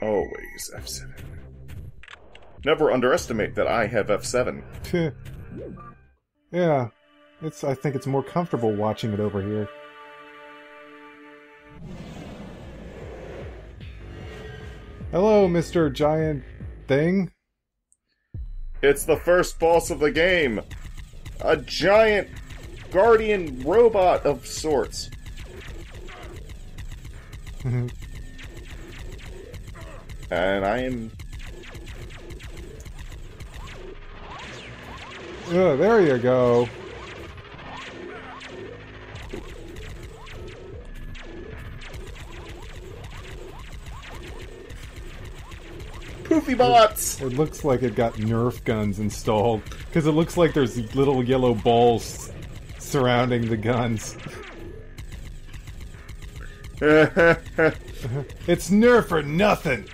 Always F7. Never underestimate that I have F7. yeah, it's. I think it's more comfortable watching it over here. Hello, Mr. Giant Thing. It's the first boss of the game. A giant guardian robot of sorts. and I am. Oh, there you go. Poofy bots! It looks like it got Nerf guns installed because it looks like there's little yellow balls surrounding the guns. it's Nerf or nothing.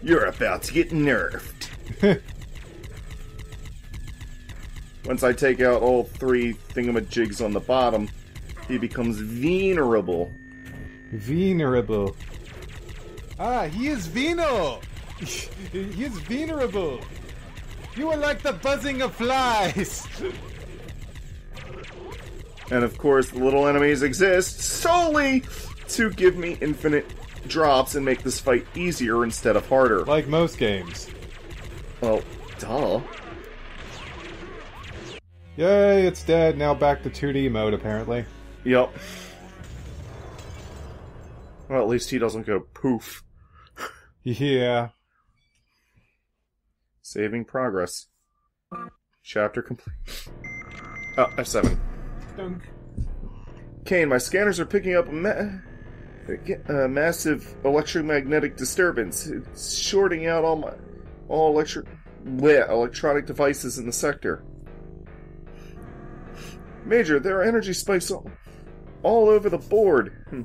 You're about to get nerfed. Once I take out all three thingamajigs on the bottom, he becomes venerable. Venerable. Ah, he is Vino! he is venerable! You are like the buzzing of flies! and of course, the little enemies exist solely to give me infinite drops and make this fight easier instead of harder. Like most games. Well, duh. Yay, it's dead. Now back to 2D mode, apparently. Yep. Well, at least he doesn't go poof. Yeah. Saving progress. Chapter complete. Oh, F7. Dunk. Kane, my scanners are picking up a, ma- a massive electromagnetic disturbance. It's shorting out all my all electric bleh, electronic devices in the sector. Major, there are energy spikes all, all over the board. Hmm.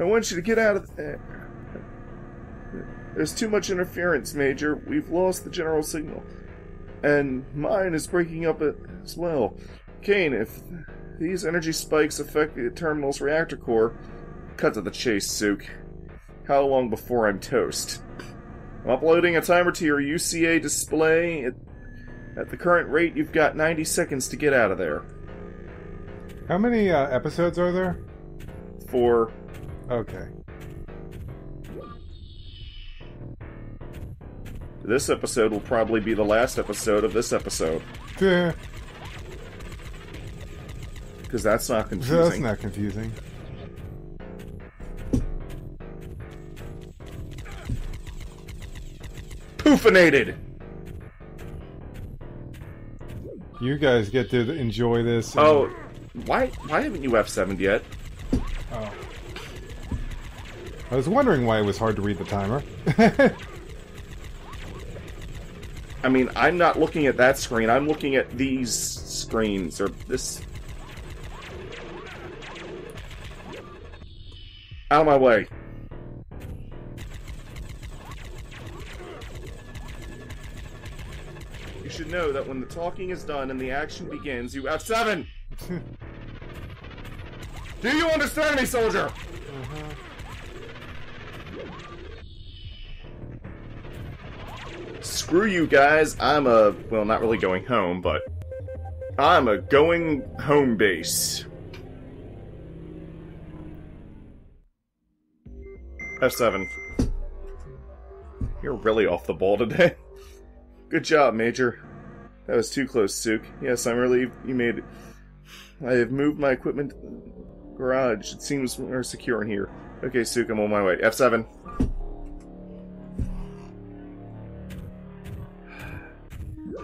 I want you to get out of there. There's too much interference, Major. We've lost the general signal. And mine is breaking up as well. Kane, if these energy spikes affect the terminal's reactor core, cut to the chase, Sook. How long before I'm toast? I'm uploading a timer to your UCA display. At, at the current rate, you've got 90 seconds to get out of there. How many uh, episodes are there? Four. Okay. This episode will probably be the last episode of this episode. Yeah. Because that's not confusing. That's not confusing. Poofinated! You guys get to enjoy this. and- Oh, why why haven't you F7'd yet? Oh. I was wondering why it was hard to read the timer. I mean, I'm not looking at that screen. I'm looking at these screens, or this... Out of my way. You should know that when the talking is done and the action begins, you F7! Do you understand me, soldier? Uh-huh. Screw you guys, I'm a. Well, not really going home, but. I'm a going home base. F7. You're really off the ball today. Good job, Major. That was too close, Sook. Yes, I'm relieved you made it. I have moved my equipment garage. It seems more secure in here. Okay, Sook, I'm on my way. F7.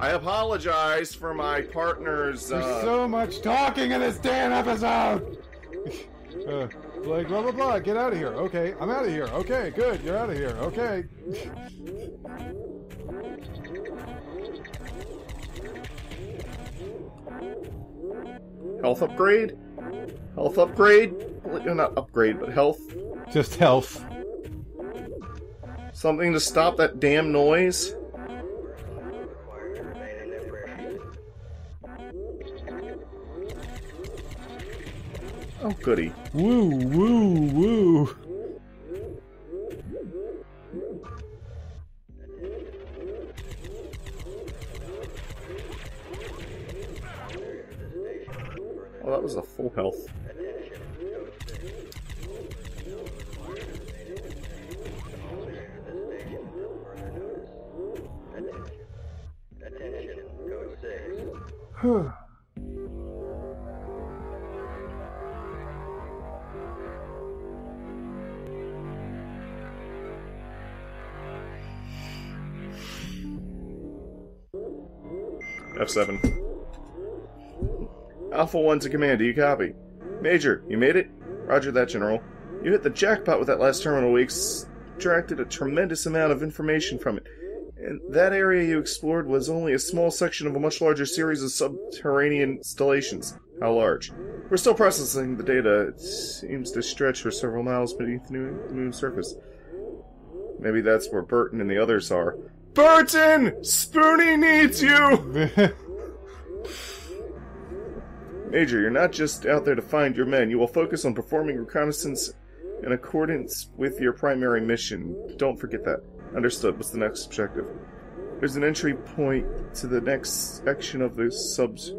I apologize for my partner's. There's Uh, so much talking in this damn episode! uh, like, blah blah blah, get out of here. Okay, I'm out of here. Okay, good, you're out of here. Okay. health upgrade? Health upgrade? Not upgrade, but health. Just health. Something to stop that damn noise? Oh, goody. Woo, woo, woo. Oh, that was a full health. F7. Alpha 1 to command, do you copy? Major, you made it? Roger that, General. You hit the jackpot with that last terminal. We extracted a tremendous amount of information from it. And that area you explored was only a small section of a much larger series of subterranean installations. How large? We're still processing the data. It seems to stretch for several miles beneath the moon's surface. Maybe that's where Burton and the others are. Burton! Spoonie needs you! Major, you're not just out there to find your men. You will focus on performing reconnaissance in accordance with your primary mission. Don't forget that. Understood. What's the next objective? There's an entry point to the next section of the subs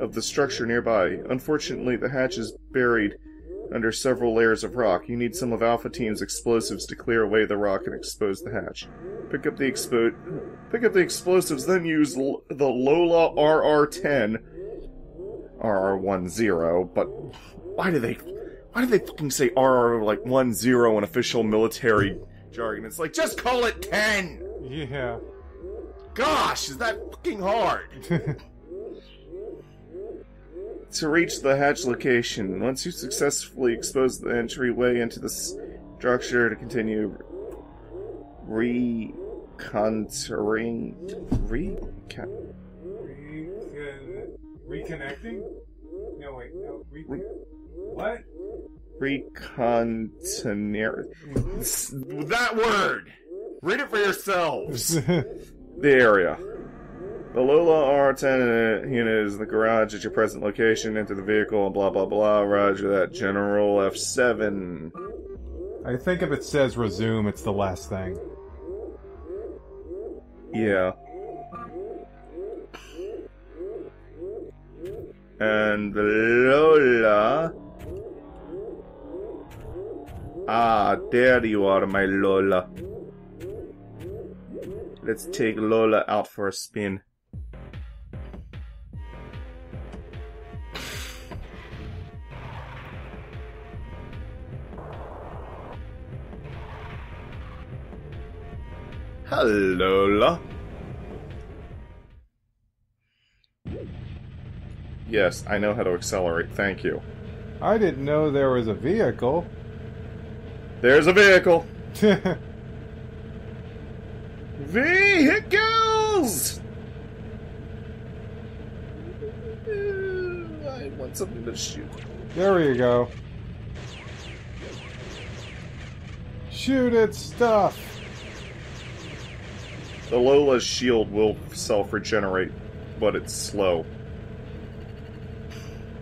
of the structure nearby. Unfortunately, the hatch is buried under several layers of rock. You need some of Alpha Team's explosives to clear away the rock and expose the hatch. Pick up the expo- pick up the explosives, then use l- the Lola RR10 RR10, but why do they why do they fucking say RR like 10 in official military jargon? It's like just call it 10. Yeah. Gosh, is that fucking hard? to reach the hatch location, once you successfully expose the entryway into the structure to continue recontouring re Reconnecting? No, wait, no. Re- what? Recontinuer. that word! Read it for yourselves! the area. The Lola R10 unit is in the garage at your present location. Enter the vehicle and blah blah blah. Roger that. General F7. I think if it says resume, it's the last thing. Yeah. And Lola. Ah, there you are, my Lola. Let's take Lola out for a spin. Hello, Lola. Yes, I know how to accelerate. Thank you. I didn't know there was a vehicle. There's a vehicle. Vehicles! I want something to shoot. There you go. Shoot its stuff. The Lola's shield will self regenerate, but it's slow.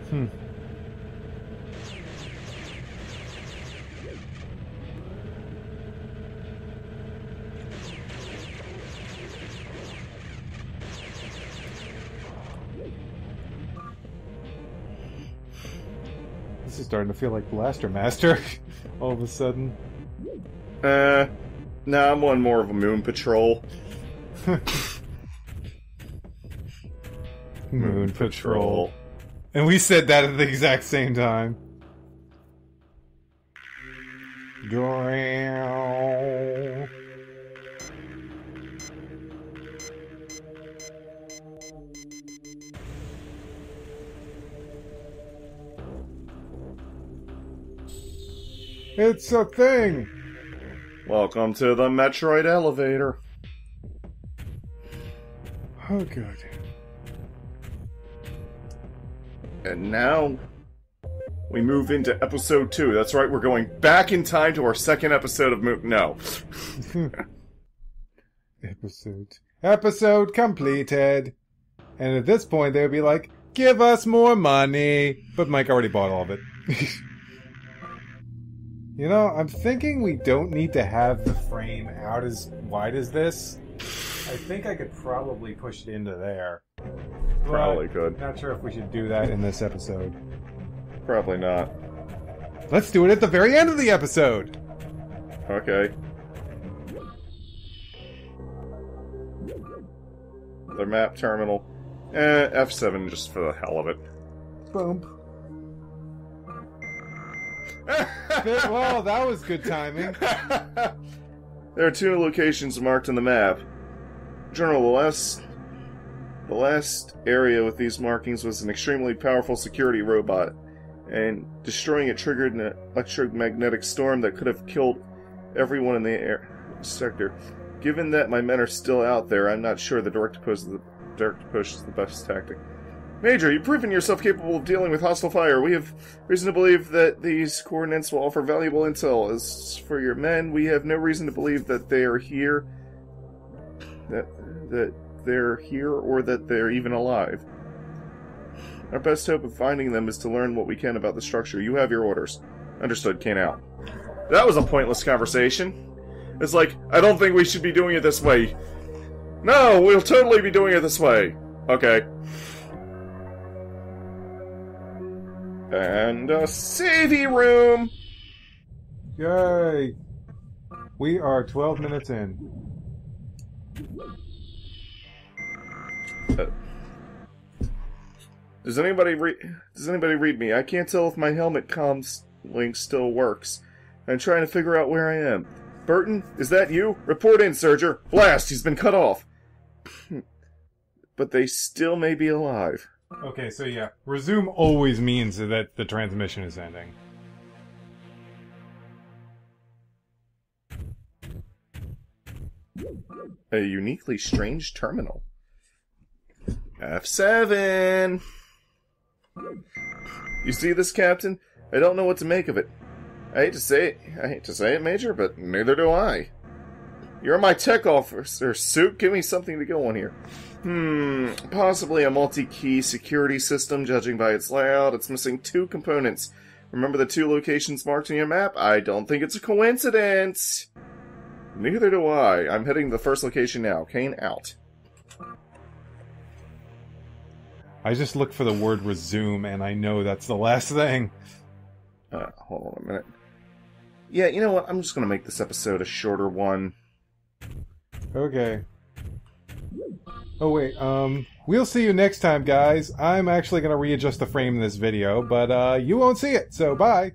Hmm. This is starting to feel like Blaster Master all of a sudden. Uh, nah, I'm one more of a moon patrol. Moon Patrol. And we said that at the exact same time. Drow. It's a thing! Welcome to the Metroid elevator. Oh, good. And now we move into episode two. That's right, we're going back in time to our second episode of Moon. No. Episode. Episode completed. And at this point, they would be like, Give us more money. But Mike already bought all of it. you know, I'm thinking we don't need to have the frame out as wide as this. I think I could probably push it into there. But Probably could. Not sure if we should do that in this episode. Probably not. Let's do it at the very end of the episode. Okay. The map terminal. Eh, F7 just for the hell of it. Boom. well, that was good timing. there are two locations marked on the map. General, the last the last area with these markings was an extremely powerful security robot, and destroying it triggered an electromagnetic storm that could have killed everyone in the air sector. Given that my men are still out there, I'm not sure the direct push is the direct is the best tactic. Major, you've proven yourself capable of dealing with hostile fire. We have reason to believe that these coordinates will offer valuable intel. As for your men, we have no reason to believe that they are here, that that they're here, or that they're even alive. Our best hope of finding them is to learn what we can about the structure. You have your orders. Understood. Kane out. That was a pointless conversation. It's like I don't think we should be doing it this way. No, we'll totally be doing it this way. Okay. And uh, a savey room. Yay! We are 12 minutes in. Does anybody read? Does anybody read me? I can't tell if my helmet comms link still works. I'm trying to figure out where I am. Burton, is that you? Report in, Serger. Blast! He's been cut off. but they still may be alive. Okay, so yeah, resume always means that the transmission is ending. A uniquely strange terminal. F7. You see this, Captain? I don't know what to make of it. I hate to say it, I hate to say it, Major, but neither do I. You're my tech officer, Sook. Give me something to go on here. Hmm, possibly a multi-key security system, judging by its layout. It's missing two components. Remember the two locations marked on your map? I don't think it's a coincidence. Neither do I. I'm heading the first location now. Kane out. I just look for the word resume, and I know that's the last thing. Uh, hold on a minute. Yeah, you know what? I'm just gonna make this episode a shorter one. Okay. Oh wait, um, we'll see you next time, guys. I'm actually gonna readjust the frame in this video, but uh, you won't see it. So bye.